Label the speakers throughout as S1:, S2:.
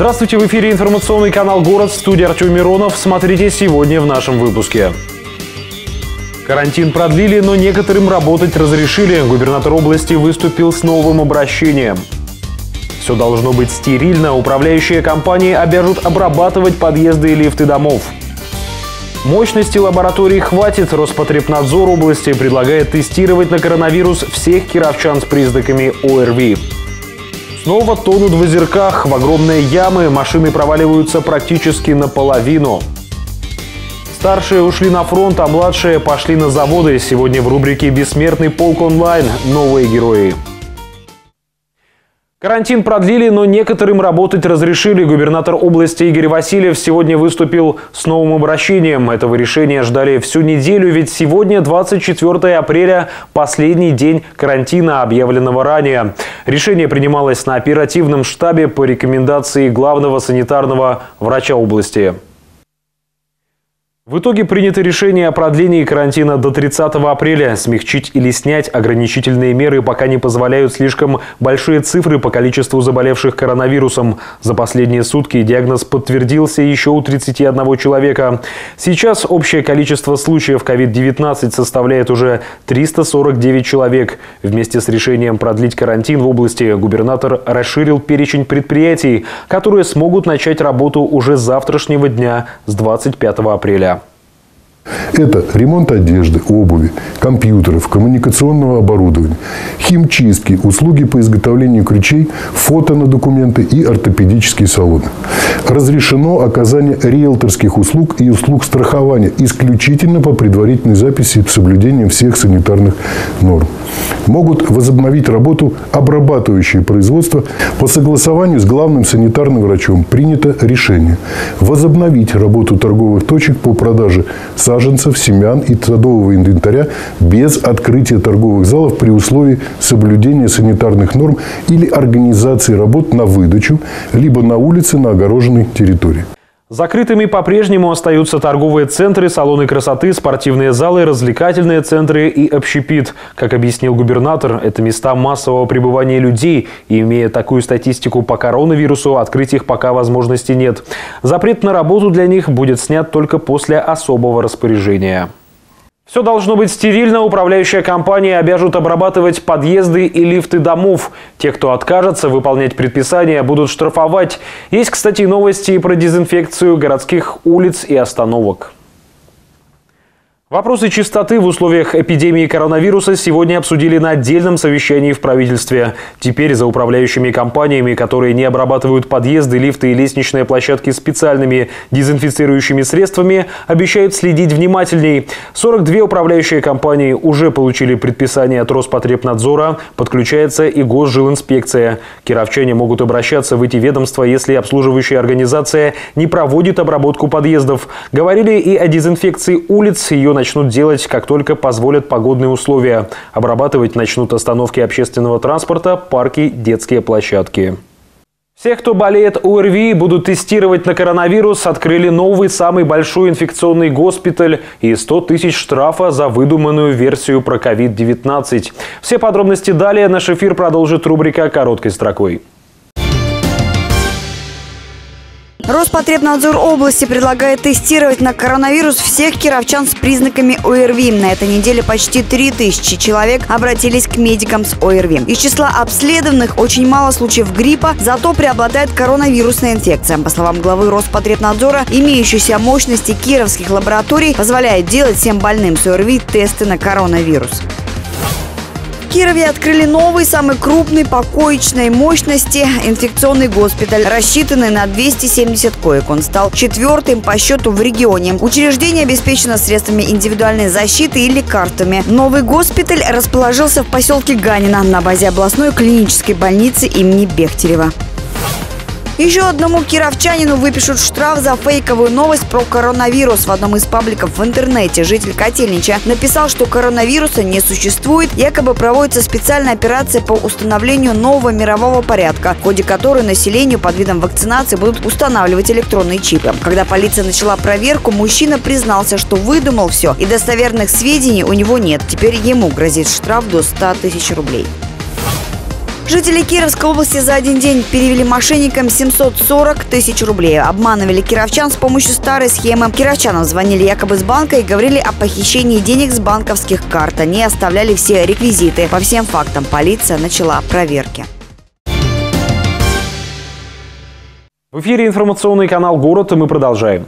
S1: Здравствуйте, в эфире информационный канал «Город», студия Артем Миронов. Смотрите сегодня в нашем выпуске. Карантин продлили, но некоторым работать разрешили. Губернатор области выступил с новым обращением. Все должно быть стерильно. Управляющие компании обяжут обрабатывать подъезды и лифты домов. Мощности лабораторий хватит. Роспотребнадзор области предлагает тестировать на коронавирус всех кировчан с признаками ОРВИ. Снова тонут в озерках, в огромные ямы, машины проваливаются практически наполовину. Старшие ушли на фронт, а младшие пошли на заводы. Сегодня в рубрике «Бессмертный полк онлайн» новые герои. Карантин продлили, но некоторым работать разрешили. Губернатор области Игорь Васильев сегодня выступил с новым обращением. Этого решения ждали всю неделю, ведь сегодня 24 апреля – последний день карантина, объявленного ранее. Решение принималось на оперативном штабе по рекомендации главного санитарного врача области. В итоге принято решение о продлении карантина до 30 апреля. Смягчить или снять ограничительные меры пока не позволяют слишком большие цифры по количеству заболевших коронавирусом. За последние сутки диагноз подтвердился еще у 31 человека. Сейчас общее количество случаев COVID-19 составляет уже 349 человек. Вместе с решением продлить карантин в области губернатор расширил перечень предприятий, которые смогут начать работу уже завтрашнего дня, с 25 апреля.
S2: Это ремонт одежды, обуви, компьютеров, коммуникационного оборудования, химчистки, услуги по изготовлению ключей, фото на документы и ортопедические салоны. Разрешено оказание риэлторских услуг и услуг страхования исключительно по предварительной записи с соблюдением всех санитарных норм. Могут возобновить работу обрабатывающие производства по согласованию с главным санитарным врачом. Принято решение возобновить работу торговых точек по продаже саженцев, семян и садового инвентаря без открытия торговых залов при условии соблюдения санитарных норм или организации работ на выдачу, либо на улице на огороженной территории.
S1: Закрытыми по-прежнему остаются торговые центры, салоны красоты, спортивные залы, развлекательные центры и общепит. Как объяснил губернатор, это места массового пребывания людей. И имея такую статистику по коронавирусу, открыть их пока возможности нет. Запрет на работу для них будет снят только после особого распоряжения. Все должно быть стерильно. Управляющая компания обяжут обрабатывать подъезды и лифты домов. Те, кто откажется выполнять предписания, будут штрафовать. Есть, кстати, новости про дезинфекцию городских улиц и остановок. Вопросы чистоты в условиях эпидемии коронавируса сегодня обсудили на отдельном совещании в правительстве. Теперь за управляющими компаниями, которые не обрабатывают подъезды, лифты и лестничные площадки специальными дезинфицирующими средствами, обещают следить внимательней. 42 управляющие компании уже получили предписание от Роспотребнадзора. Подключается и Госжилинспекция. Кировчане могут обращаться в эти ведомства, если обслуживающая организация не проводит обработку подъездов. Говорили и о дезинфекции улиц, ее начнут делать, как только позволят погодные условия. Обрабатывать начнут остановки общественного транспорта, парки, детские площадки. Всех, кто болеет ОРВИ, будут тестировать на коронавирус, открыли новый, самый большой инфекционный госпиталь и 100 тысяч штрафа за выдуманную версию про COVID-19. Все подробности далее. Наш эфир продолжит рубрика «Короткой строкой».
S3: Роспотребнадзор области предлагает тестировать на коронавирус всех кировчан с признаками ОРВИ. На этой неделе почти 3000 человек обратились к медикам с ОРВИ. Из числа обследованных очень мало случаев гриппа, зато преобладает коронавирусная инфекция. По словам главы Роспотребнадзора, имеющиеся мощности кировских лабораторий позволяют делать всем больным с ОРВИ тесты на коронавирус. Кирове открыли новый, самый крупный по мощности инфекционный госпиталь, рассчитанный на 270 коек. Он стал четвертым по счету в регионе. Учреждение обеспечено средствами индивидуальной защиты и лекарствами. Новый госпиталь расположился в поселке Ганина на базе областной клинической больницы имени Бехтерева. Еще одному кировчанину выпишут штраф за фейковую новость про коронавирус. В одном из пабликов в интернете житель Котельнича написал, что коронавируса не существует. Якобы проводится специальная операция по установлению нового мирового порядка, в ходе которой населению под видом вакцинации будут устанавливать электронные чипы. Когда полиция начала проверку, мужчина признался, что выдумал все и достоверных сведений у него нет. Теперь ему грозит штраф до 100 тысяч рублей. Жители Кировской области за один день перевели мошенникам 740 тысяч рублей. Обманывали кировчан с помощью старой схемы. Кировчанам звонили якобы с банка и говорили о похищении денег с банковских карт. Они оставляли все реквизиты. По всем фактам полиция начала проверки.
S1: В эфире информационный канал «Город» и мы продолжаем.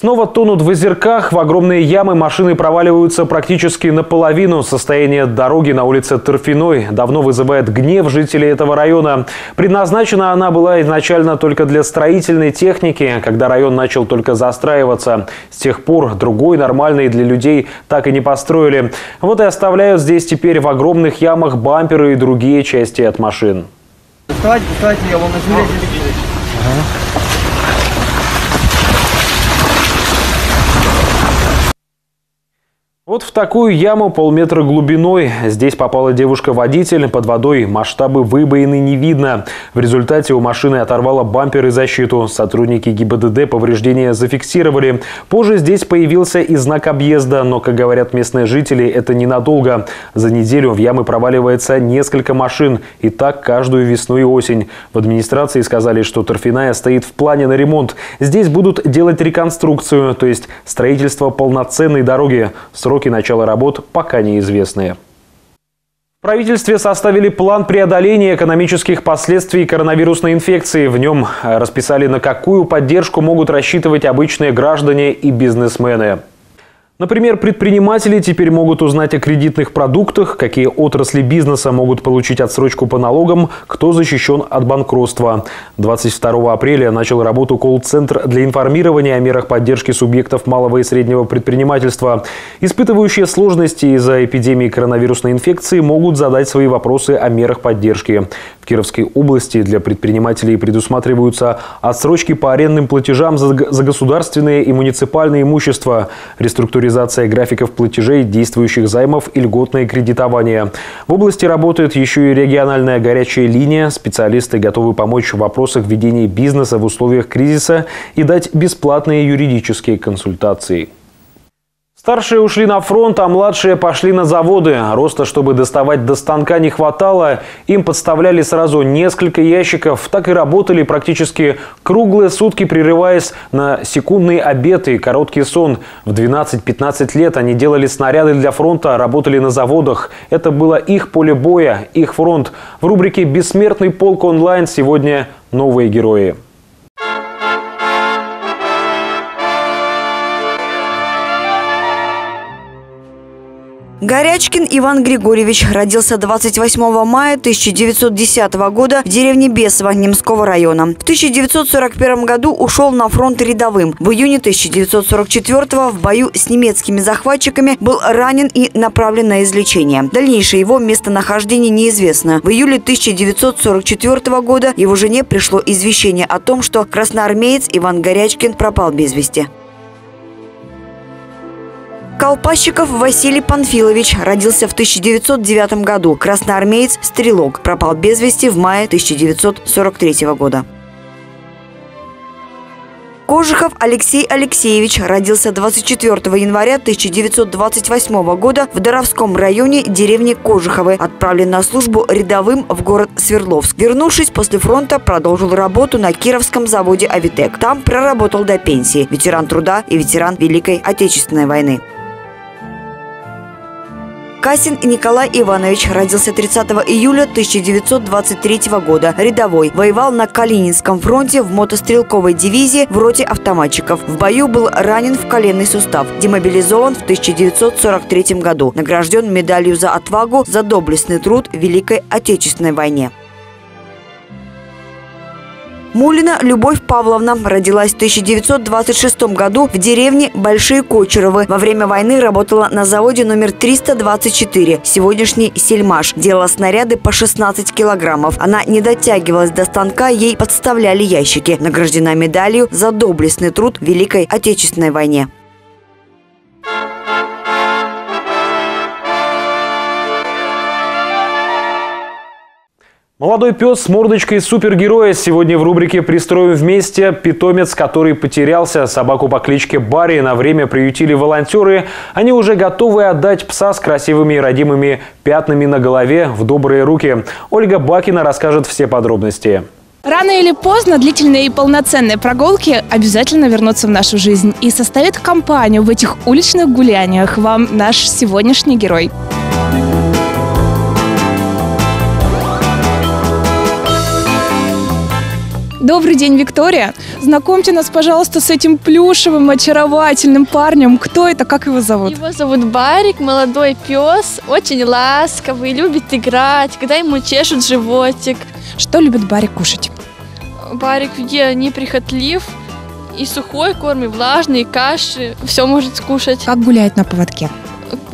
S1: Снова тонут в озерках, в огромные ямы машины проваливаются практически наполовину. Состояние дороги на улице Торфяной давно вызывает гнев жителей этого района. Предназначена она была изначально только для строительной техники, когда район начал только застраиваться. С тех пор другой нормальный для людей так и не построили. Вот и оставляют здесь теперь в огромных ямах бамперы и другие части от машин.
S4: Вставайте, вставайте, я вам на
S1: Вот в такую яму полметра глубиной. Здесь попала девушка-водитель. Под водой масштабы выбоины не видно. В результате у машины оторвало бампер и защиту. Сотрудники ГИБДД повреждения зафиксировали. Позже здесь появился и знак объезда. Но, как говорят местные жители, это ненадолго. За неделю в ямы проваливается несколько машин. И так каждую весну и осень. В администрации сказали, что торфяная стоит в плане на ремонт. Здесь будут делать реконструкцию, то есть строительство полноценной дороги. Срок Сроки начала работ пока неизвестные. В правительстве составили план преодоления экономических последствий коронавирусной инфекции. В нем расписали, на какую поддержку могут рассчитывать обычные граждане и бизнесмены. Например, предприниматели теперь могут узнать о кредитных продуктах, какие отрасли бизнеса могут получить отсрочку по налогам, кто защищен от банкротства. 22 апреля начал работу колл-центр для информирования о мерах поддержки субъектов малого и среднего предпринимательства. Испытывающие сложности из-за эпидемии коронавирусной инфекции могут задать свои вопросы о мерах поддержки. В Кировской области для предпринимателей предусматриваются отсрочки по арендным платежам за государственное и муниципальное имущество, реструктуризация регуляризация графиков платежей, действующих займов и льготное кредитование. В области работает еще и региональная горячая линия. Специалисты готовы помочь в вопросах ведения бизнеса в условиях кризиса и дать бесплатные юридические консультации. Старшие ушли на фронт, а младшие пошли на заводы. Роста, чтобы доставать до станка, не хватало. Им подставляли сразу несколько ящиков. Так и работали практически круглые сутки, прерываясь на секундный обед и короткий сон. В 12-15 лет они делали снаряды для фронта, работали на заводах. Это было их поле боя, их фронт. В рубрике «Бессмертный полк онлайн» сегодня новые герои.
S3: Горячкин Иван Григорьевич родился 28 мая 1910 года в деревне Бесово Немского района. В 1941 году ушел на фронт рядовым. В июне 1944 в бою с немецкими захватчиками был ранен и направлен на излечение. Дальнейшее его местонахождение неизвестно. В июле 1944 года его жене пришло извещение о том, что красноармеец Иван Горячкин пропал без вести. Колпащиков Василий Панфилович родился в 1909 году. Красноармеец, стрелок. Пропал без вести в мае 1943 года. Кожухов Алексей Алексеевич родился 24 января 1928 года в Доровском районе деревни Кожуховы. Отправлен на службу рядовым в город Свердловск. Вернувшись после фронта, продолжил работу на Кировском заводе «Авитек». Там проработал до пенсии. Ветеран труда и ветеран Великой Отечественной войны. Касин Николай Иванович родился 30 июля 1923 года. Рядовой. Воевал на Калининском фронте в мотострелковой дивизии в роте автоматчиков. В бою был ранен в коленный сустав. Демобилизован в 1943 году. Награжден медалью за отвагу за доблестный труд в Великой Отечественной войне. Мулина Любовь Павловна родилась в 1926 году в деревне Большие Кочеровы. Во время войны работала на заводе номер 324, сегодняшний Сельмаш. Делала снаряды по 16 килограммов. Она не дотягивалась до станка, ей подставляли ящики. Награждена медалью за доблестный труд в Великой Отечественной войне.
S1: Молодой пес с мордочкой супергероя сегодня в рубрике «Пристроим вместе». Питомец, который потерялся. Собаку по кличке Барри на время приютили волонтеры. Они уже готовы отдать пса с красивыми и родимыми пятнами на голове в добрые руки. Ольга Бакина расскажет все подробности.
S5: Рано или поздно длительные и полноценные прогулки обязательно вернутся в нашу жизнь и составят компанию в этих уличных гуляниях вам наш сегодняшний герой. Добрый день, Виктория. Знакомьте нас, пожалуйста, с этим плюшевым, очаровательным парнем. Кто это, как его зовут?
S6: Его зовут Барик, молодой пес, очень ласковый, любит играть, когда ему чешут животик.
S5: Что любит Барик кушать?
S6: Барик в еде неприхотлив, и сухой корм, и влажный, и каши, все может скушать.
S5: Как гуляет на поводке?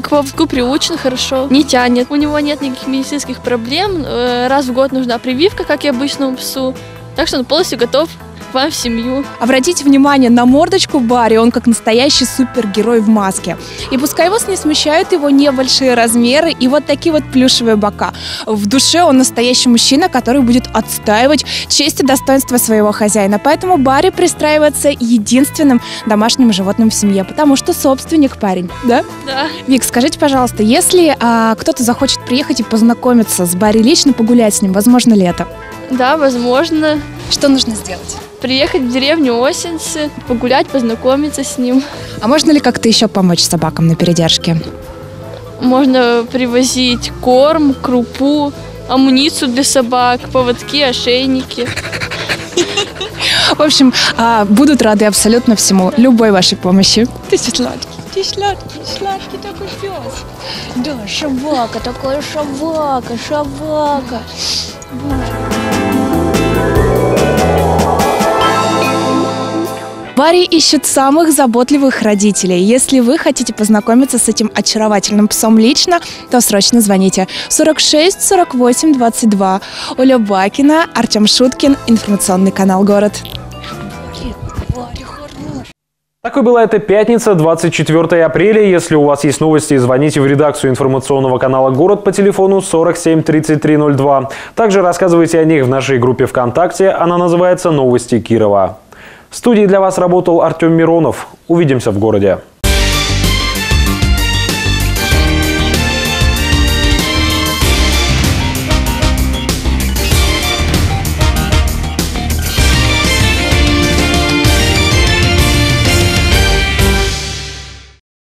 S6: К поводку приучен хорошо, не тянет. У него нет никаких медицинских проблем. Э, Раз в год нужна прививка, как и обычному псу. Так что он полностью готов к вам в семью.
S5: Обратите внимание на мордочку Барри, он как настоящий супергерой в маске. И пускай вас не смущают его небольшие размеры и вот такие вот плюшевые бока. В душе он настоящий мужчина, который будет отстаивать честь и достоинство своего хозяина. Поэтому Барри пристраивается единственным домашним животным в семье, потому что собственник парень, да?
S6: Да.
S5: Вик, скажите, пожалуйста, если а, кто-то захочет приехать и познакомиться с Барри лично, погулять с ним, возможно ли это?
S6: Да, возможно.
S5: Что нужно сделать?
S6: Приехать в деревню Осенцы, погулять, познакомиться с ним.
S5: А можно ли как-то еще помочь собакам на передержке?
S6: Можно привозить корм, крупу, амуницию для собак, поводки, ошейники.
S5: В общем, а, будут рады абсолютно всему, любой вашей помощи. Ты сладкий, ты сладкий, сладкий такой пес. Да, шавака, такая шавака, шавака. Барри ищет самых заботливых родителей. Если вы хотите познакомиться с этим очаровательным псом лично, то срочно звоните 46 48 22. Оля Бакина, Артем Шуткин, информационный канал «Город».
S1: Такой была эта пятница, 24 апреля. Если у вас есть новости, звоните в редакцию информационного канала «Город» по телефону 47 33 02. Также рассказывайте о них в нашей группе ВКонтакте. Она называется «Новости Кирова». В студии для вас работал Артем Миронов. Увидимся в городе.